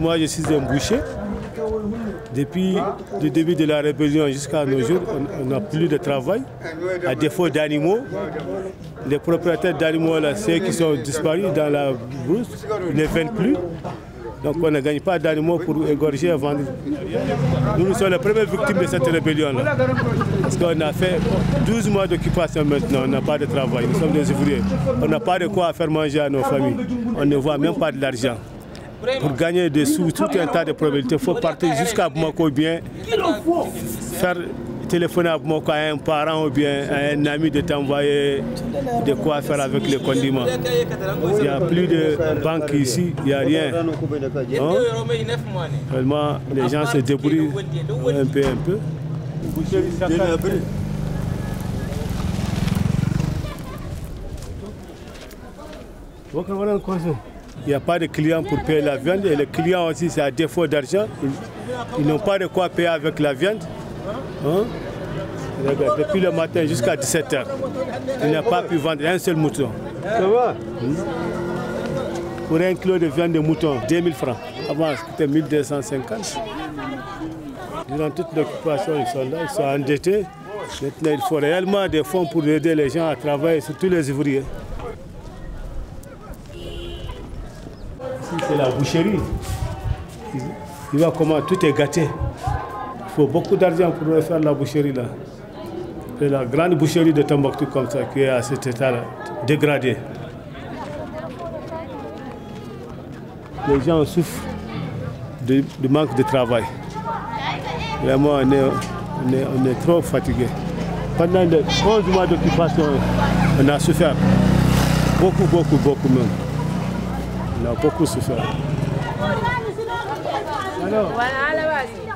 moi je suis un boucher. Depuis le début de la rébellion jusqu'à nos jours, on n'a plus de travail. À défaut d'animaux, les propriétaires d'animaux, ceux qui sont disparus dans la brousse, ne viennent plus. Donc on ne gagne pas d'animaux pour égorger et vendre. Nous, nous sommes les premières victimes de cette rébellion-là. Parce qu'on a fait 12 mois d'occupation maintenant, on n'a pas de travail, nous sommes des ouvriers. On n'a pas de quoi faire manger à nos familles. On ne voit même pas de l'argent. Pour gagner des sous, tout un tas de probabilités, il faut partir jusqu'à Bamako bien, faire téléphoner à Bamako à un parent ou bien à un ami de t'envoyer de quoi faire avec les condiments. Il n'y a plus de banque ici, il n'y a rien. Hein? Les gens se débrouillent un peu, un peu. Il n'y a pas de clients pour payer la viande et les clients aussi, c'est à défaut d'argent. Ils, n'ont pas de quoi payer avec la viande. Hein? Depuis le matin jusqu'à 17h, il n'a pas pu vendre un seul mouton. Ça va? Pour un kilo de viande de mouton, 2000 francs. Avant, c'était 1250. Durant toute l'occupation, ils sont là, ils sont endettés. Maintenant, il faut réellement des fonds pour aider les gens à travailler, surtout les ouvriers. C'est la boucherie. Il voit comment tout est gâté. Il faut beaucoup d'argent pour faire la boucherie là. C'est la grande boucherie de Tombouctou comme ça qui est à cet état-là, dégradé. Les gens souffrent du manque de travail. Vraiment, on est, on est, on est trop fatigué. Pendant les 11 mois d'occupation, on a souffert. Beaucoup, beaucoup, beaucoup même. On a beaucoup souffert. Alors. Voilà, la base.